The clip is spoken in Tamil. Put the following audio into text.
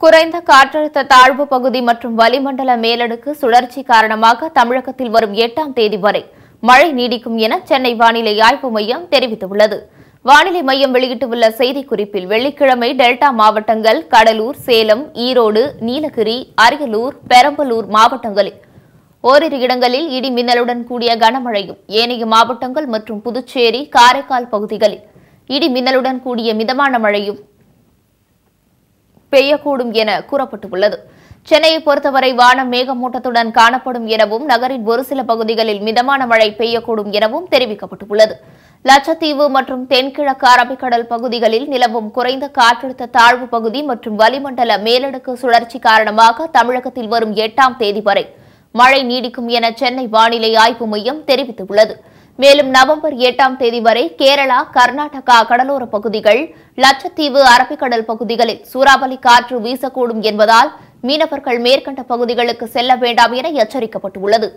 குறைந்த காற்றழுத்த தாழ்வு பகுதி மற்றும் வளிமண்டல மேலடுக்கு சுழற்சி காரணமாக தமிழகத்தில் வரும் எட்டாம் தேதி வரை மழை நீடிக்கும் என சென்னை வானிலை ஆய்வு மையம் தெரிவித்துள்ளது. வானிலை மையம் வெளியிட்டுள்ள செய்திக்குறிப்பில் வெள்ளிக்கிழமை டெல்டா மாவட்டங்கள் கடலூர் சேலம் ஈரோடு நீலகிரி அரியலூர் பெரம்பலூர் மாவட்டங்களில் ஓரிரு இடங்களில் இடி மின்னலுடன் கூடிய கனமழையும் ஏனைய மாவட்டங்கள் மற்றும் புதுச்சேரி காரைக்கால் பகுதிகளில் இடி மின்னலுடன் கூடிய மிதமான மழையும் பெய்யக்கூடும் என கூறப்பட்டுள்ளது. சென்னையை பொறுத்தவரை வானம் மேகமூட்டத்துடன் காணப்படும் எனவும் நகரின் ஒரு சில பகுதிகளில் மிதமான மழை பெய்யக்கூடும் எனவும் தெரிவிக்கப்பட்டுள்ளது. லட்சத்தீவு மற்றும் தென்கிழக்கு அரபிக்கடல் பகுதிகளில் நிலவும் குறைந்த காற்றழுத்த தாழ்வு பகுதி மற்றும் வளிமண்டல மேலடுக்கு சுழற்சி காரணமாக தமிழகத்தில் வரும் எட்டாம் தேதி வரை மழை நீடிக்கும் என சென்னை வானிலை ஆய்வு மையம் தெரிவித்துள்ளது. மேலும் நவம்பர் எட்டாம் தேதி வரை கேரளா கர்நாடகா கடலோர பகுதிகள் லட்சத்தீவு அரபிக்கடல் பகுதிகளில் சூறாவளி காற்று வீசக்கூடும் என்பதால் மீனவர்கள் மேற்கண்ட பகுதிகளுக்கு செல்ல வேண்டாம் என எச்சரிக்கப்பட்டுள்ளது.